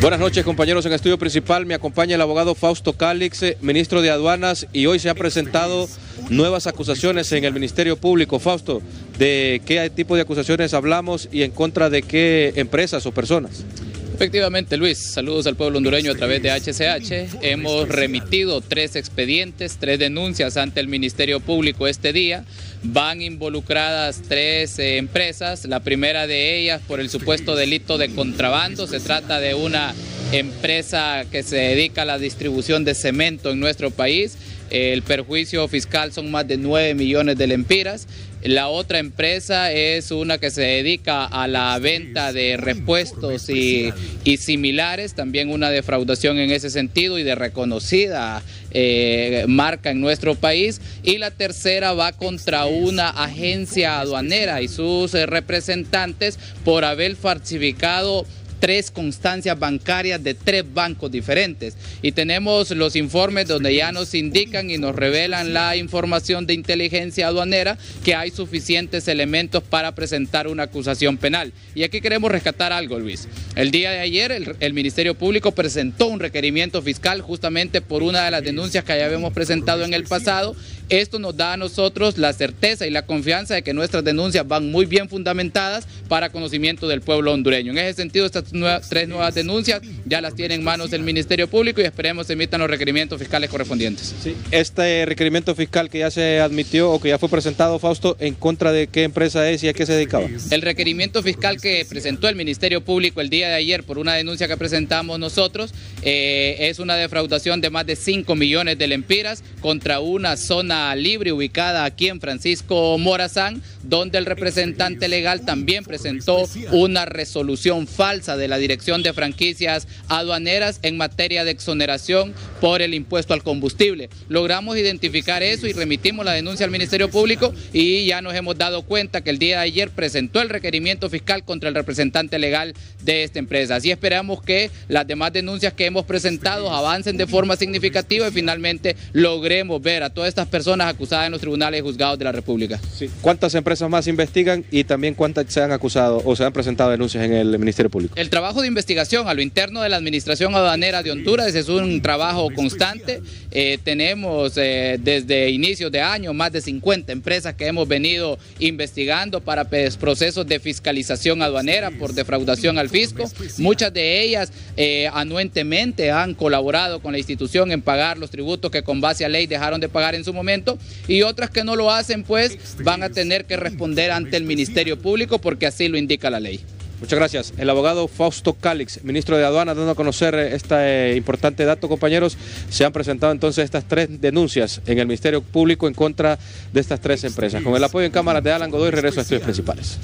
Buenas noches compañeros en estudio principal, me acompaña el abogado Fausto Cálix, eh, ministro de aduanas y hoy se han presentado nuevas acusaciones en el Ministerio Público. Fausto, ¿de qué tipo de acusaciones hablamos y en contra de qué empresas o personas? Efectivamente, Luis, saludos al pueblo hondureño a través de HCH. Hemos remitido tres expedientes, tres denuncias ante el Ministerio Público este día. Van involucradas tres eh, empresas, la primera de ellas por el supuesto delito de contrabando. Se trata de una empresa que se dedica a la distribución de cemento en nuestro país. El perjuicio fiscal son más de 9 millones de lempiras. La otra empresa es una que se dedica a la venta de repuestos y, similares, también una defraudación en ese sentido y de reconocida eh, marca en nuestro país. Y la tercera va contra una agencia aduanera y sus eh, representantes por haber falsificado tres constancias bancarias de tres bancos diferentes. Y tenemos los informes donde ya nos indican y nos revelan la información de inteligencia aduanera que hay suficientes elementos para presentar una acusación penal. Y aquí queremos rescatar algo, Luis. El día de ayer el, Ministerio Público presentó un requerimiento fiscal justamente por una de las denuncias que ya habíamos presentado en el pasado esto nos da a nosotros la certeza y la confianza de que nuestras denuncias van muy bien fundamentadas para conocimiento del pueblo hondureño. En ese sentido, estas tres nuevas denuncias ya las tiene en manos del Ministerio Público y esperemos que emitan los requerimientos fiscales correspondientes. Sí. Este requerimiento fiscal que ya se admitió o que ya fue presentado, Fausto, ¿en contra de qué empresa es y a qué se dedicaba? El requerimiento fiscal que presentó el Ministerio Público el día de ayer por una denuncia que presentamos nosotros eh, es una defraudación de más de 5 millones de lempiras contra una zona libre ubicada aquí en Francisco Morazán, donde el representante legal también presentó una resolución falsa de la Dirección de Franquicias Aduaneras en materia de exoneración por el impuesto al combustible. Logramos identificar eso y remitimos la denuncia al Ministerio Público y ya nos hemos dado cuenta que el día de ayer presentó el requerimiento fiscal contra el representante legal de esta empresa. Así esperamos que las demás denuncias que hemos presentado avancen de forma significativa y finalmente logremos ver a todas estas personas acusadas en los tribunales y juzgados de la República. ¿Cuántas empresas más investigan y también cuántas se han acusado o se han presentado denuncias en el Ministerio Público? El trabajo de investigación a lo interno de la Administración Aduanera de Honduras es un trabajo constante. Eh, tenemos eh, desde inicios de año más de 50 empresas que hemos venido investigando para pues, procesos de fiscalización aduanera por defraudación al fisco. Muchas de ellas eh, anuentemente han colaborado con la institución en pagar los tributos que con base a ley dejaron de pagar en su momento y otras que no lo hacen pues van a tener que responder ante el Ministerio Público porque así lo indica la ley. Muchas gracias. El abogado Fausto Calix, ministro de Aduana, dando a conocer este importante dato, compañeros. Se han presentado entonces estas tres denuncias en el Ministerio Público en contra de estas tres empresas. Con el apoyo en cámaras de Alan Godoy, regreso a estudios principales.